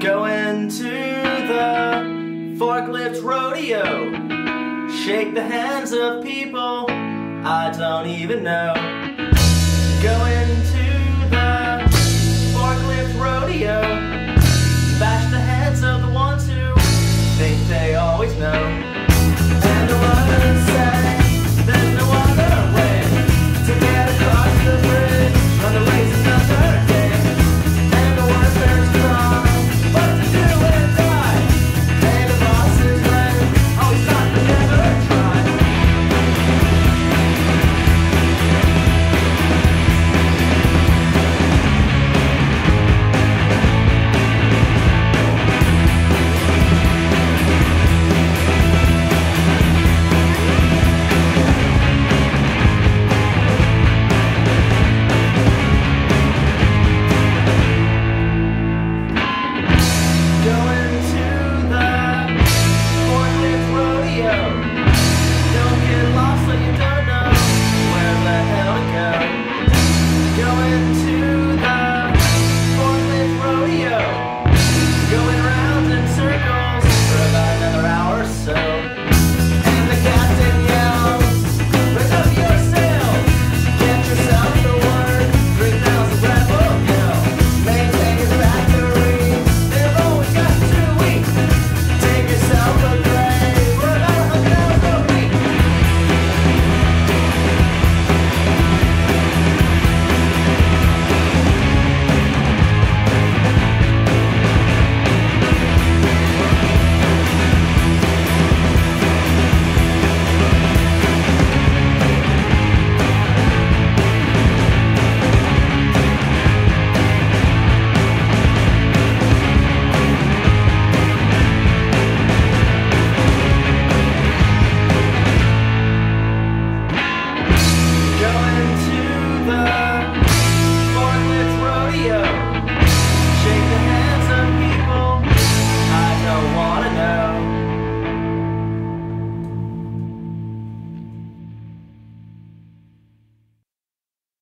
Going to the forklift rodeo. Shake the hands of people I don't even know. Going